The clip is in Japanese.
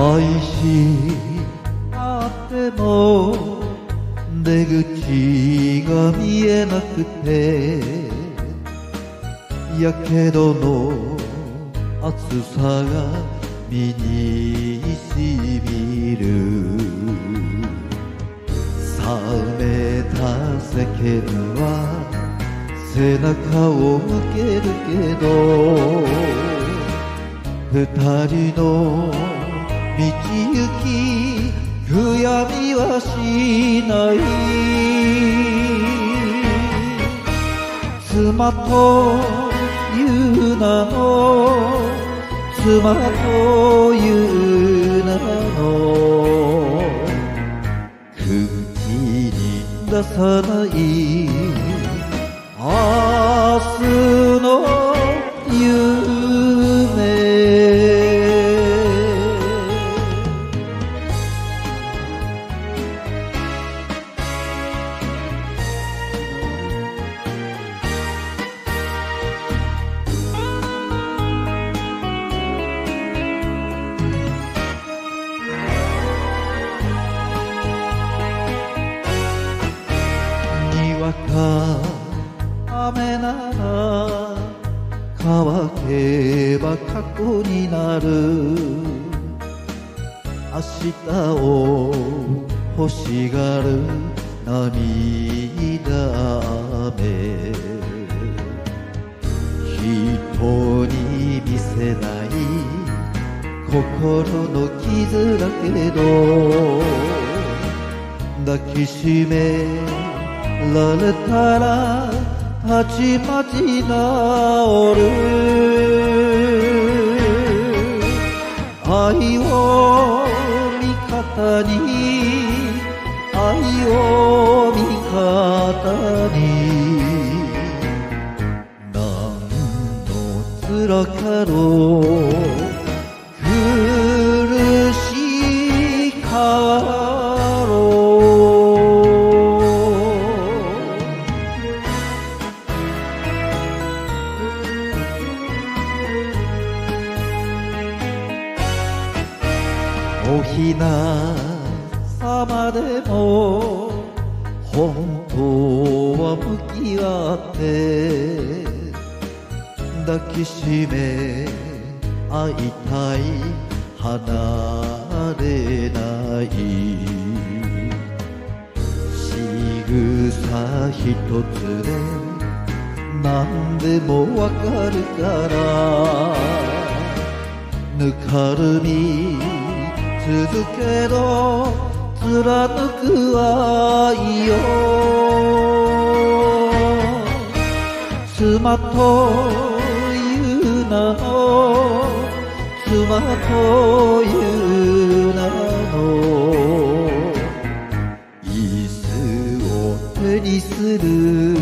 愛しあっても出口が見えなくてやけどの暑さが身にしみる。冷めた世間は背中を向けるけど二人の道行き悔やみはしない妻という名の妻という名の口に出さない明日の雨なら乾けば過去になる。明日を欲しがる。涙雨。人に見せない。心の傷だけど。抱きしめられたらたちまち治る。愛を味方に愛を味方に。何の辛かろう。苦しいかひなさまでも本当は向き合って抱きしめ会いたい離れない。仕草一つで何でもわかるからぬかるみ続けど貫く愛よ妻という名の。妻という名の。椅子を手にする。